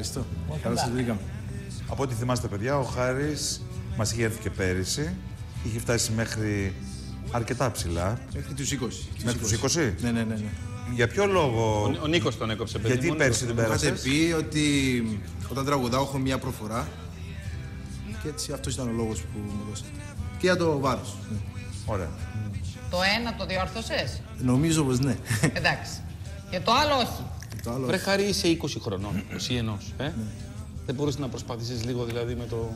Ευχαριστώ. Καλώς σας βρήκαμε. Από ό,τι θυμάστε, παιδιά, ο Χάρης μας είχε έρθει και πέρυσι. Είχε φτάσει μέχρι αρκετά ψηλά. Μέχρι τους 20. Μέχρι τους 20. Ναι, ναι, ναι. ναι. Για ποιο λόγο; Ο, ο Νίκος τον έκοψε παιδί Γιατί μου, ο πέρσι Νίκος. δεν Μου είχατε πέρασε. πει ότι όταν τραγουδάω έχω μία προφορά και έτσι αυτός ήταν ο λόγος που μου δώσατε. Και για το βάρος. ναι. Ωραία. Το ένα το διόρθωσες; Νομίζω πως ναι. Εντάξει. Και το άλλο όχι. Το άλλο... Βρε Χαρή, είσαι 20 χρονών, 21, ε. Δεν μπορείς να προσπαθήσεις λίγο δηλαδή με το...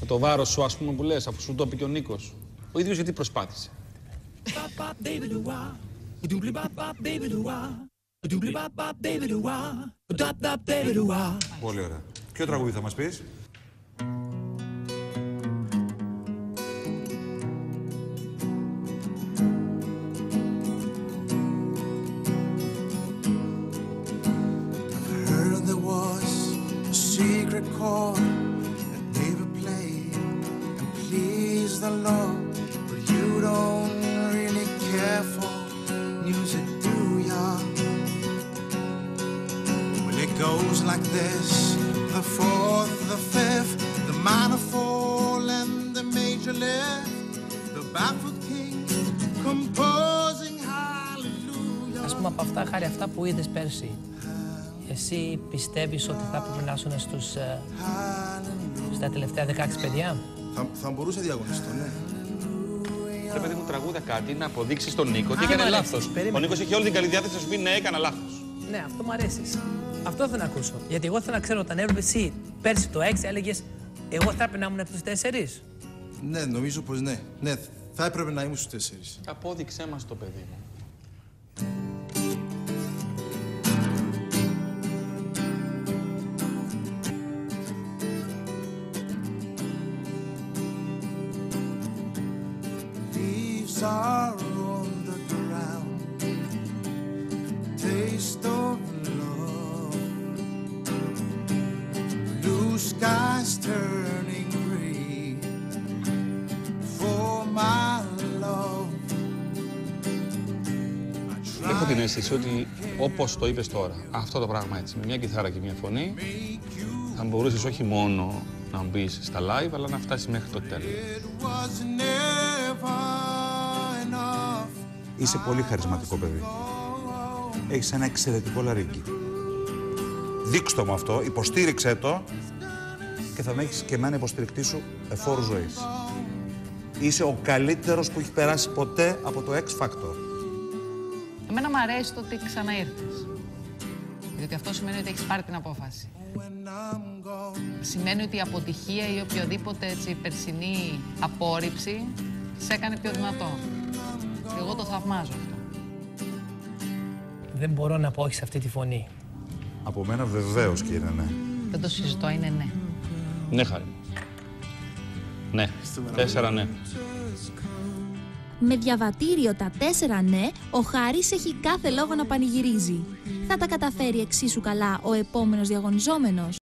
Με το βάρος σου, ας πούμε, που λες, αφού σου το είπε και ο Νίκος. Ο ίδιος γιατί προσπάθησε; Πολύ ωραία. Ποιο τραγούδι θα μας πεις; secret chord that David played and pleased the Lord, but you don't really care for music, do ya? Well, it goes like this: the fourth, the fifth, the minor fall, and the major lift. The baffled king composing hallelujah. Ας πούμε από αυτά, χάρη αυτά που είδες πέρσι, εσύ πιστεύεις ότι θα έπρεπε να ήσουν στους, ε, στα τελευταία 16 παιδιά; Θα, θα μπορούσα διαγωνιστώ, ναι. Ρε παιδί μου, τραγούδα κάτι να αποδείξεις στον Νίκο ότι Α, έκανε μ' αρέσει. λάθος. Περίμενε. Ο Νίκος έχει όλη την καλή διάθεση να σου πει ναι, έκανα λάθος. Ναι, αυτό μου αρέσει. Αυτό θέλω να ακούσω. Γιατί εγώ θέλω να ξέρω όταν έβλεπε εσύ πέρσι το 6, έλεγες Εγώ θα έπρεπε να ήμουν από τους 4. Ναι, νομίζω πως ναι. Ναι, θα έπρεπε να ήμουν στους τέσσερις. Απόδειξέ μας το παιδί μου. Leaves are on the ground. Taste of love. Blue skies turning gray. For my love. I Έχω try την αίσθηση ότι όπως το είπες τώρα, αυτό το πράγμα έτσι, με μια κιθάρα και μια φωνή, θα μπορούσες όχι μόνο να μπεις στα live, αλλά να φτάσεις μέχρι το τέλος. Είσαι πολύ χαρισματικό παιδί. Έχεις ένα εξαιρετικό λαρίγκι. Δείξ' το με αυτό, υποστήριξέ το και θα με έχεις και εμένα υποστηρικτή σου εφόρου ζωής. Είσαι ο καλύτερος που έχει περάσει ποτέ από το X Factor. Εμένα μου αρέσει το ότι ξαναήρθες. Διότι αυτό σημαίνει ότι έχεις πάρει την απόφαση. When I'm gone. Σημαίνει ότι η αποτυχία ή οποιοδήποτε έτσι περσινή απόρριψη σε έκανε πιο δυνατό. Και εγώ το θαυμάζω αυτό. Δεν μπορώ να πω όχι σε αυτή τη φωνή. Από μένα βεβαίως κύριε, ναι. Δεν το συζητώ, είναι ναι. Ναι, Χάρη. Ναι. Τέσσερα ναι. Με διαβατήριο τα τέσσερα ναι, ο Χάρης έχει κάθε λόγο να πανηγυρίζει. Θα τα καταφέρει εξίσου καλά ο επόμενος διαγωνιζόμενος.